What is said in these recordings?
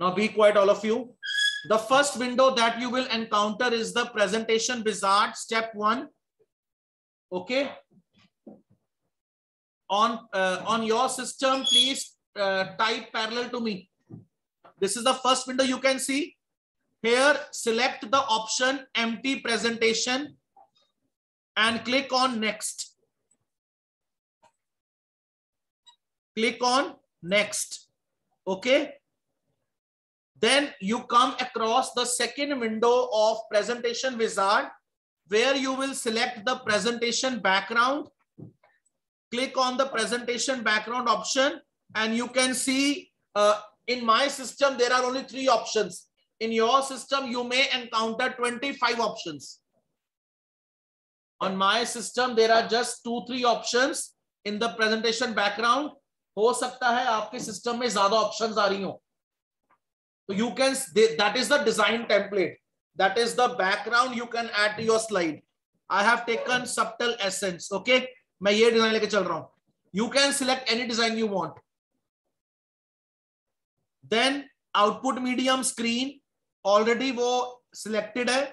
Now be quiet, all of you. The first window that you will encounter is the presentation wizard, step one. Okay. On, uh, on your system, please uh, type parallel to me. This is the first window you can see. Here, select the option empty presentation and click on next. Click on next. Okay. Then you come across the second window of presentation wizard where you will select the presentation background. Click on the presentation background option and you can see uh, in my system, there are only three options. In your system, you may encounter 25 options. On my system, there are just two, three options in the presentation background. हो सकता है आपके system में ज्यादा options आ रही हो so you can, that is the design template. That is the background you can add to your slide. I have taken subtle essence. Okay. मैं ये डिजाइन लेके चल रहा हूं. You can select any design you want. Then output medium screen already वो selected है.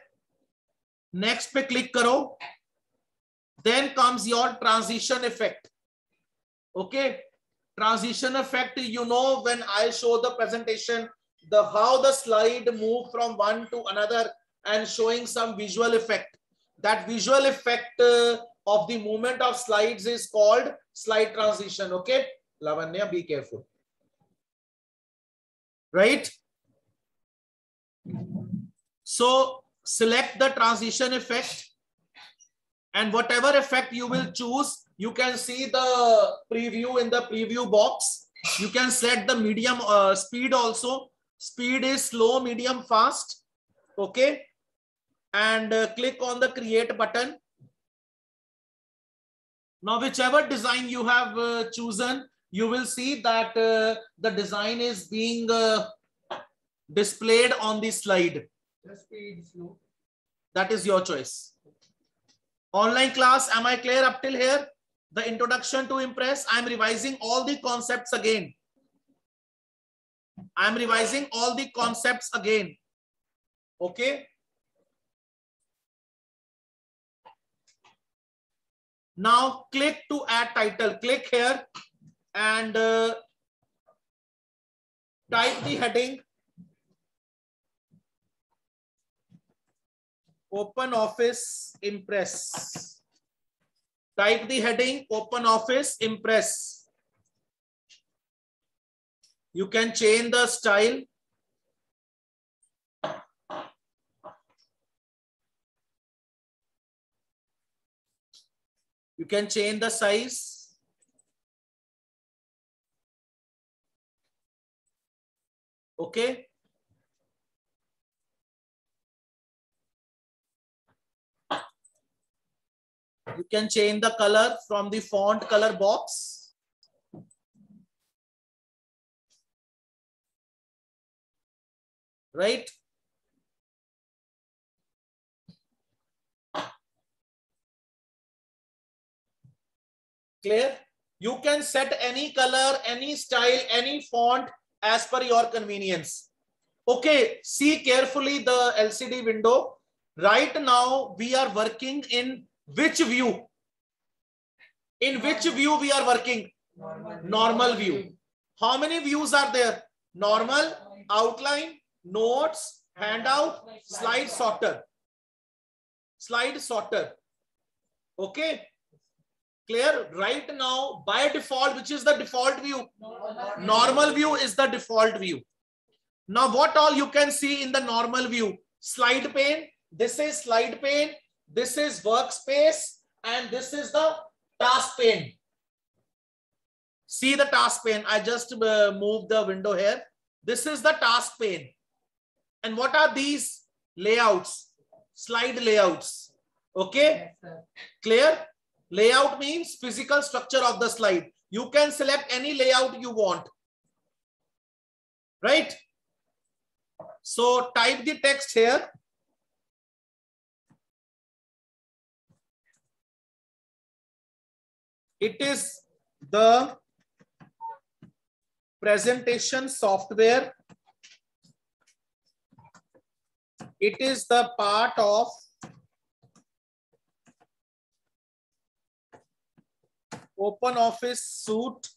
Next पे click करो. Then comes your transition effect. Okay. Transition effect, you know, when I show the presentation, the how the slide move from one to another and showing some visual effect. That visual effect uh, of the movement of slides is called slide transition. Okay, Lavanya, be careful. Right? So select the transition effect and whatever effect you will choose, you can see the preview in the preview box. You can set the medium uh, speed also speed is slow medium fast. Okay? And uh, click on the create button. Now whichever design you have uh, chosen you will see that uh, the design is being uh, displayed on the slide. The speed slow. That is your choice. Online class am i clear up till here? The introduction to impress i'm revising all the concepts again I'm revising all the concepts again. Okay. Now click to add title. Click here and uh, type the heading. Open Office Impress. Type the heading Open Office Impress. You can change the style. You can change the size. Okay. You can change the color from the font color box. Right? Clear? You can set any color, any style, any font as per your convenience. Okay, see carefully the LCD window. Right now, we are working in which view? In which view we are working? normal, Normal view. How many views are there? Normal, outline, notes, handout, slide sorter. Slide sorter. Okay. Clear? Right now, by default, which is the default view? Normal view is the default view. Now, what all you can see in the normal view? Slide pane. This is slide pane. This is workspace. And this is the task pane. See the task pane. I just uh, moved the window here. This is the task pane. And what are these layouts? Slide layouts. Okay. Yes. Clear? Layout means physical structure of the slide. You can select any layout you want. Right? So type the text here. It is the presentation software it is the part of open office suite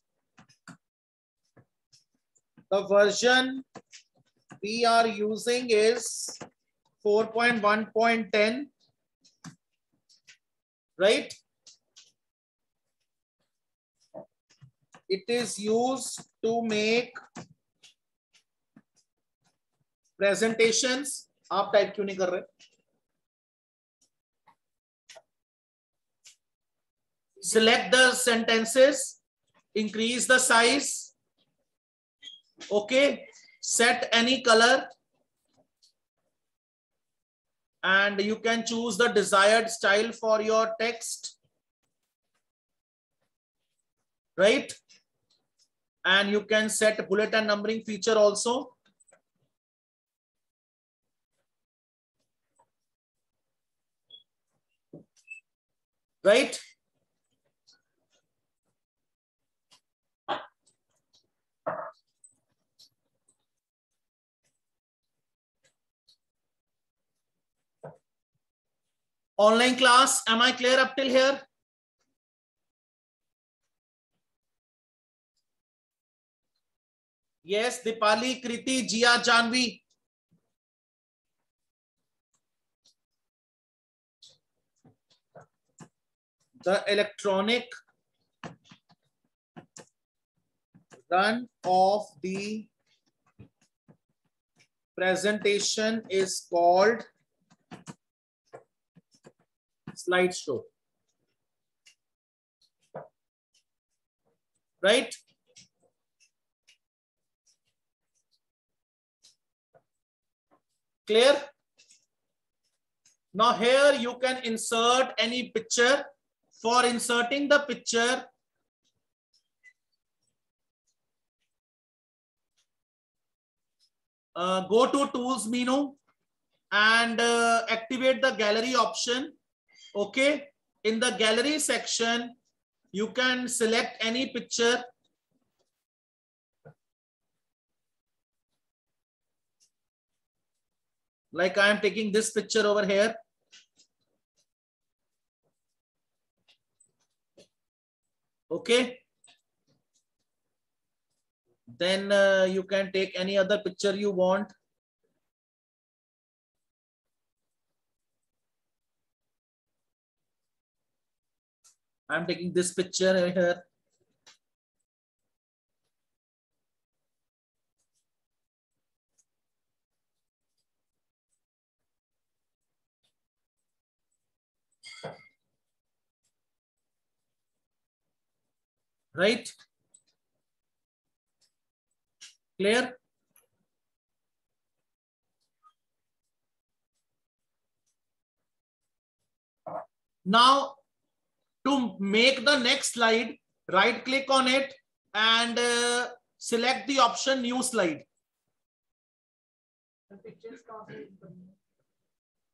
the version we are using is 4.1.10 right? It is used to make presentations आप type क्यों नहीं कर रहे select the sentences increase the size okay set any color and you can choose the desired style for your text right and you can set bullet and numbering feature also right Online class, am I clear up till here? Yes, Dipali, Kriti, Jia, Janvi. The electronic run of the presentation is called slideshow. Right? Clear? Now here you can insert any picture. For inserting the picture, uh, go to tools menu and uh, activate the gallery option. Okay? In the gallery section you can select any picture. Like i am taking this picture over here okay then uh, you can take any other picture you want I'm taking this picture here. Right? Clear? Now to make the next slide, right click on it and uh, select the option new slide.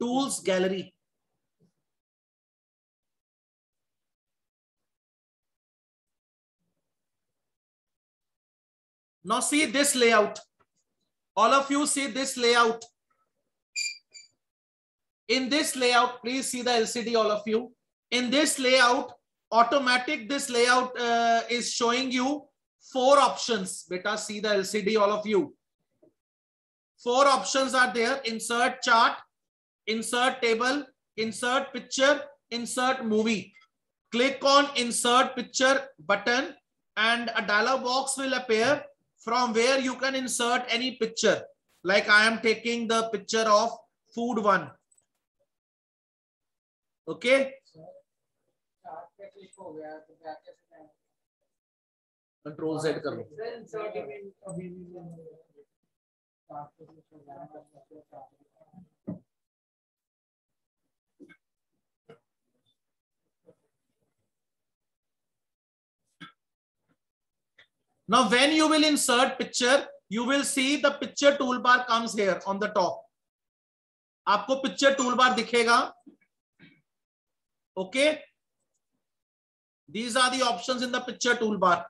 Tools gallery. Now see this layout. All of you see this layout. In this layout, please see the LCD, all of you in this layout, automatic this layout uh, is showing you four options. Beta, see the LCD, all of you. Four options are there. Insert chart, insert table, insert picture, insert movie. Click on insert picture button and a dialog box will appear from where you can insert any picture. Like I am taking the picture of food one. Okay. Control set कर लो Now, when you will insert picture, you will see the picture toolbar comes here on the top. आपको picture toolbar दिखेगा okay okay? These are the options in the picture toolbar.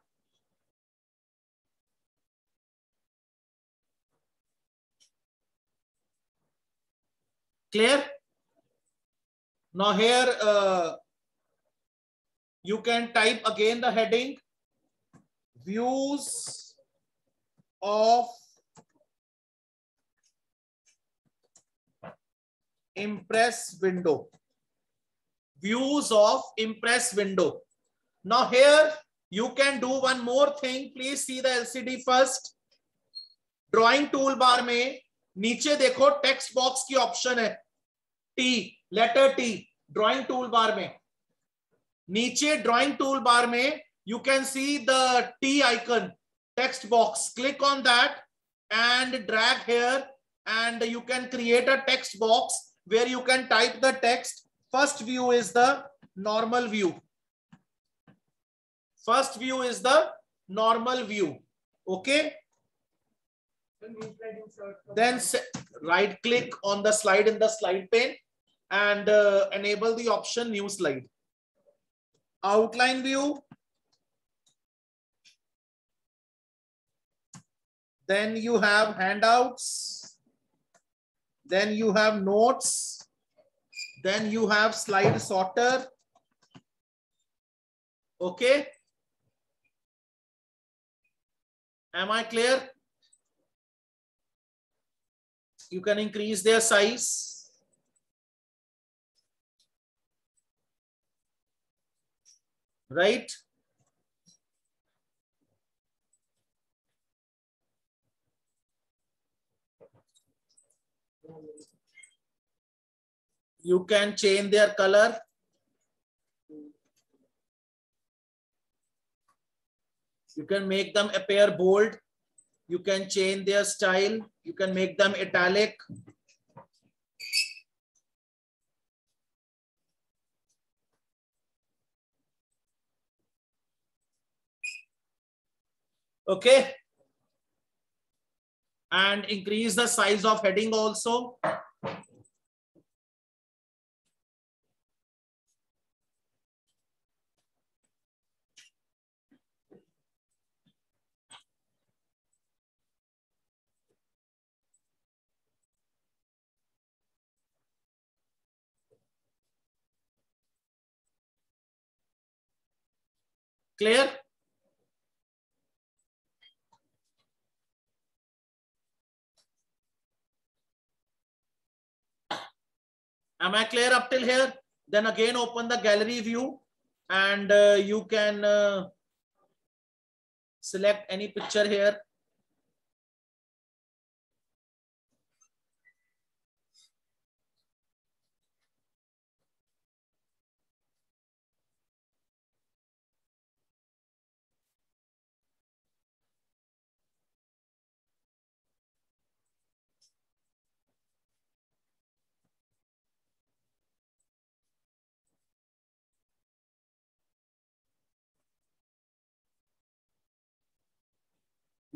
clear now here uh, you can type again the heading views of impress window views of impress window now here you can do one more thing please see the lcd first में नीचे देखो text box की option है T letter T drawing tool bar में नीचे drawing tool bar में you can see the T icon text box. Click on that and drag here and you can create a text box where you can type the text. First view is the normal view. First view is the normal view. Okay. Then right click on the slide in the slide pane and uh, enable the option new slide. Outline view Then you have handouts. Then you have notes. Then you have slide sorter. Okay. Am I clear? You can increase their size. Right? You can change their color. You can make them appear bold. You can change their style. You can make them italic. Okay. And increase the size of heading also. Clear? Am I clear up till here? Then again open the gallery view and uh, you can uh, select any picture here.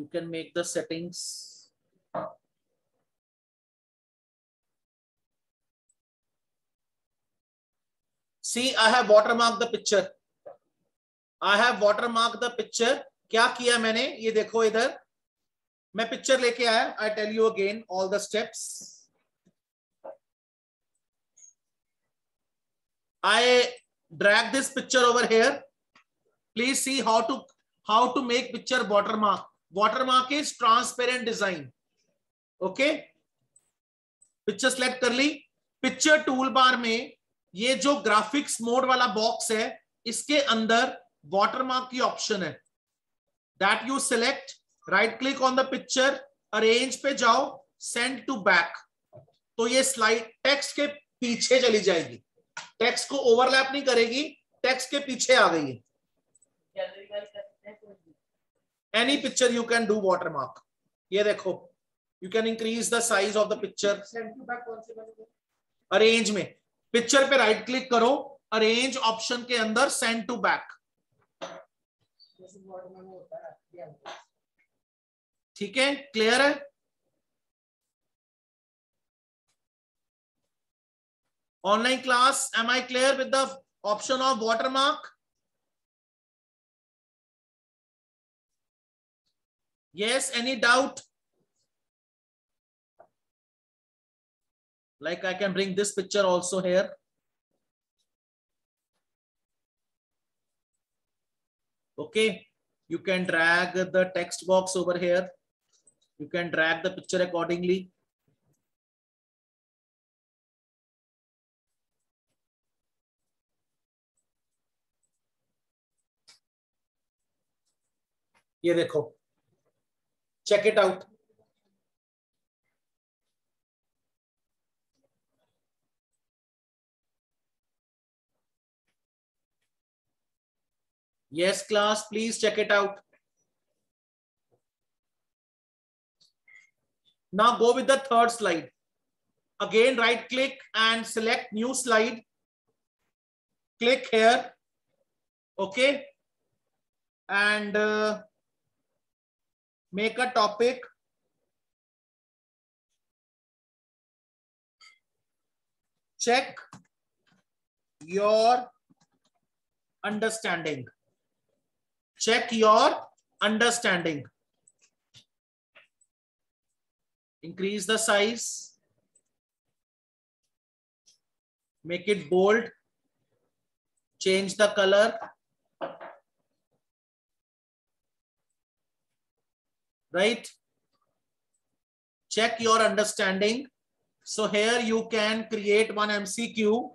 You can make the settings. See, I have watermarked the picture. I have watermarked the picture. क्या किया मैंने ये देखो इधर मैं picture लेके आया I tell you again all the steps I drag this picture over here. Please see how to how to make picture watermark. Watermark is transparent design okay picture select कर ली. पिक्चर टूल बार में ये जो graphics mode वाला box है, इसके अंदर watermark की ऑप्शन है. That you select right click on the picture arrange पे जाओ सेंड टू बैक तो ये स्लाइड टेक्स के पीछे चली जाएगी. टेक्स को ओवरलैप नहीं करेगी टेक्स के पीछे आ गई है। Any picture you can do watermark. ये देखो you can increase the size of the picture. Arrange में. पिक्चर पे राइट क्लिक करो अरेंज ऑप्शन के अंदर सेंड टू बैक ठीक है? क्लियर है? Online class am I clear with the option of watermark Yes, any doubt? Like I can bring this picture also here. Okay, you can drag the text box over here. You can drag the picture accordingly. ये देखो Check it out. Yes, class, please check it out. Now go with the third slide. Again, right click and select new slide. Click here. Okay. And uh, make a topic. Check your understanding. Check your understanding. Increase the size. Make it bold. Change the color. Right? Check your understanding. So here you can create one MCQ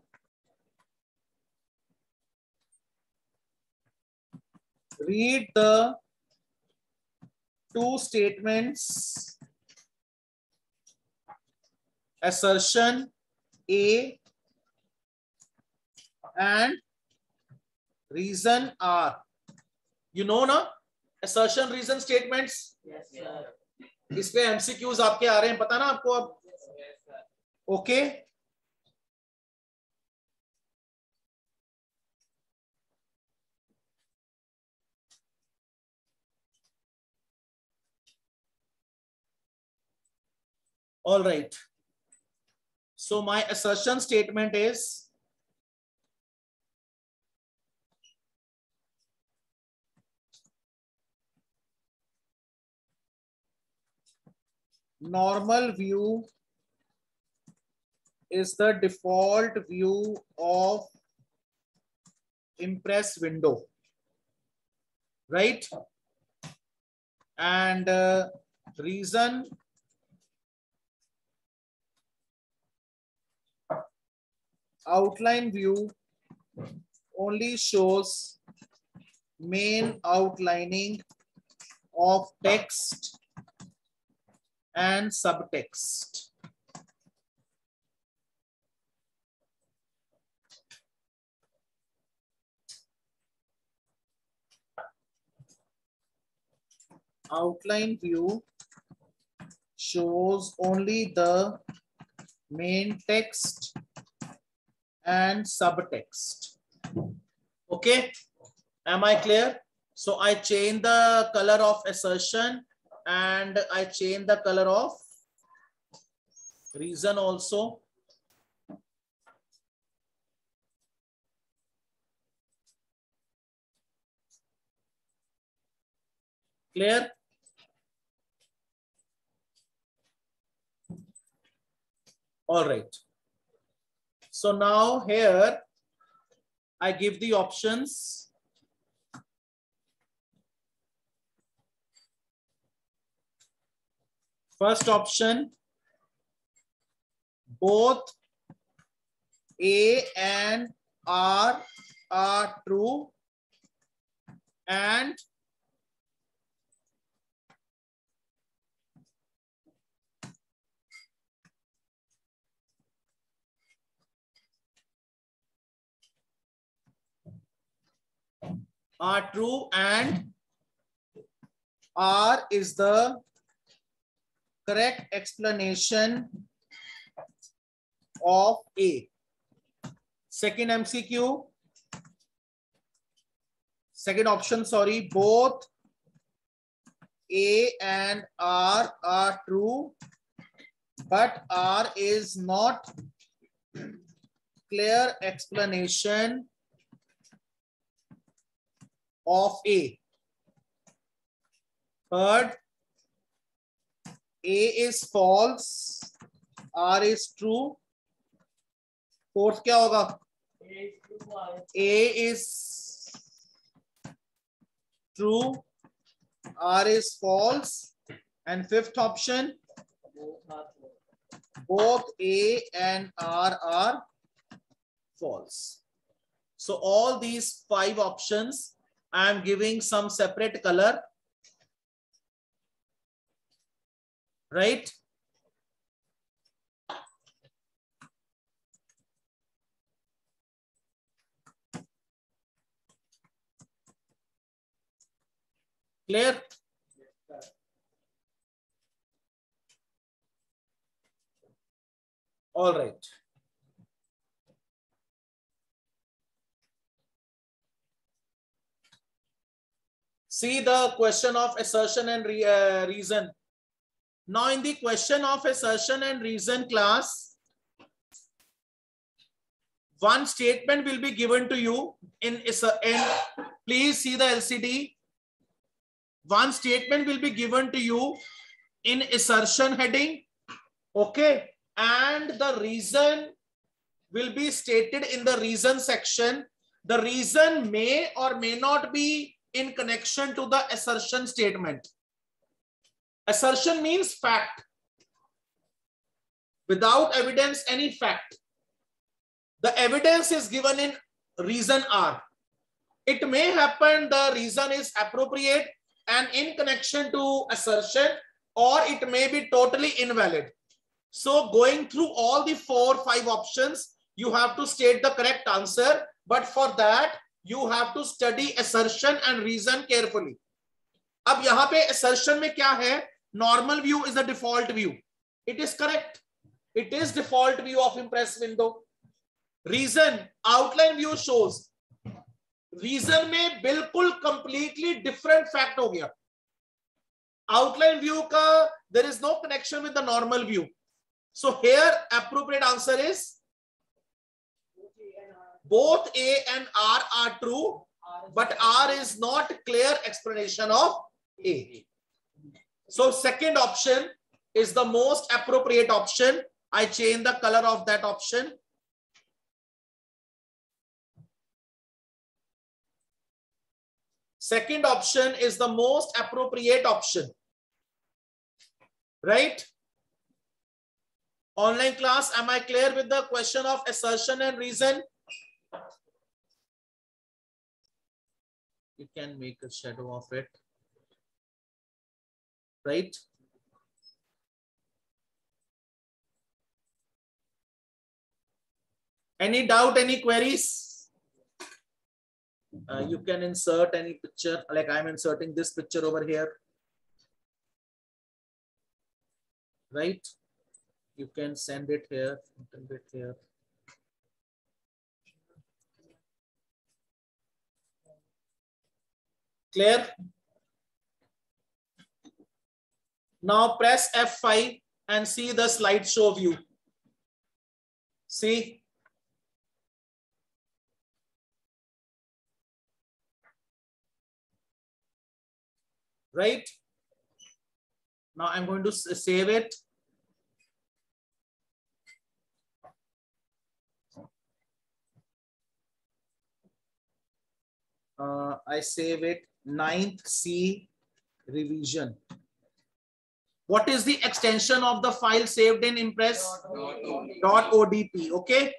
read the two statements assertion A and reason R. You know ना assertion reason statement yes sir. इस MCQs आपके आ रहे हैं पता ना आपको अब okay all right so my assertion statement is normal view is the default view of impress window right? And uh, reason outline view only shows main outlining of text and subtext. Outline view shows only the main text and subtext. Okay, am I clear? So I change the color of assertion and I change the color of reason also. Clear? All right. So now here I give the options. First option, both A and R are true and are true and R is the correct explanation of A. Second MCQ. Second option, sorry, both A and R are true, but R is not clear explanation of A. Third, A is false, R is true, fourth क्या होगा ए is true are is false and fifth option both A and R are false. So all these five options, I am giving some separate color. Right? Clear? All right. See the question of assertion and re, uh, reason. Now in the question of assertion and reason class, one statement will be given to you in, in please see the LCD. One statement will be given to you in assertion heading. Okay and the reason will be stated in the reason section. The reason may or may not be in connection to the assertion statement. Assertion means fact. Without evidence, any fact. The evidence is given in reason R. It may happen the reason is appropriate and in connection to assertion or it may be totally invalid. So going through all the four, five options, you have to state the correct answer. But for that, you have to study assertion and reason carefully. अब यहाँ पे assertion में क्या है? Normal view is a default view. It is correct. It is default view of impress window. Reason outline view shows. Reason में बिल्कुल completely different fact हो गया. Outline view का there is no connection with the normal view. So here appropriate answer is both A and R are true, but R is not clear explanation of A. So second option is the most appropriate option. I change the color of that option. Second option is the most appropriate option. Right? Online class, am I clear with the question of assertion and reason? You can make a shadow of it. Right? Any doubt, any queries? Uh, you can insert any picture, like I'm inserting this picture over here. Right? you can send it here, send it here. Clear? Now press F5 and see the slideshow view. See? Right? Now I'm going to save it. uh, I save it ninth C revision. What is the extension of the file saved in Impress? Dot .odp. Okay.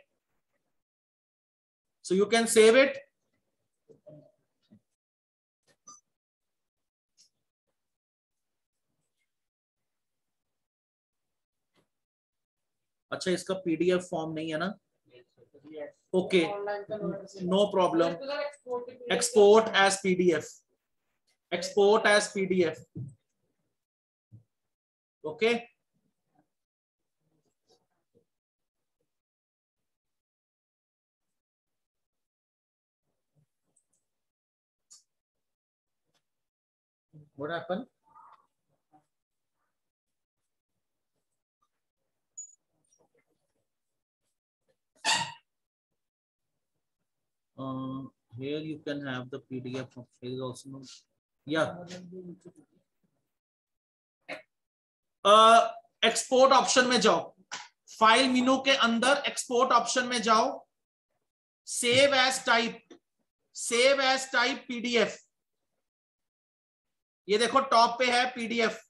So you can save it. अच्छा इसका PDF form नहीं है ना Okay, no problem. Export as PDF. Export as PDF. Okay. What happened? uh, here you can have the PDF of file also. Yeah. Uh, option में जाओ। File Meenu के अंदर export option में जाओ। Save as type save as type PDF ये देखो top पे है PDF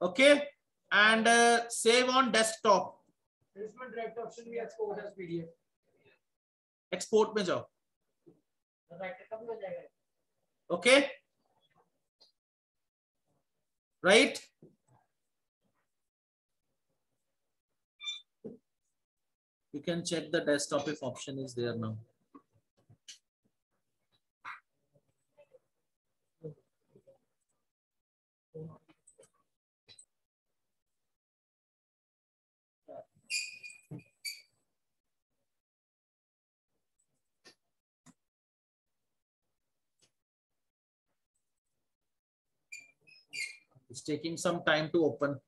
okay and save on desktop इसमें डायरेक्ट ऑप्शन भी एक्सपोर्ट एज पीडीएफ एक्सपोर्ट में जाओ। हो जाएगा। Okay? Right? You can check the desktop if option is there now It's taking some time to open.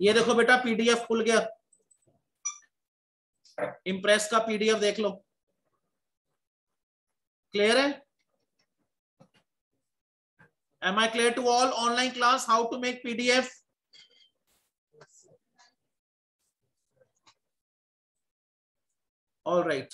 ये देखो बेटा पीडीएफ खुल गया। इंप्रेस का पीडीएफ देख लो। क्लियर है? Am I clear to all online class how to make PDF? All right.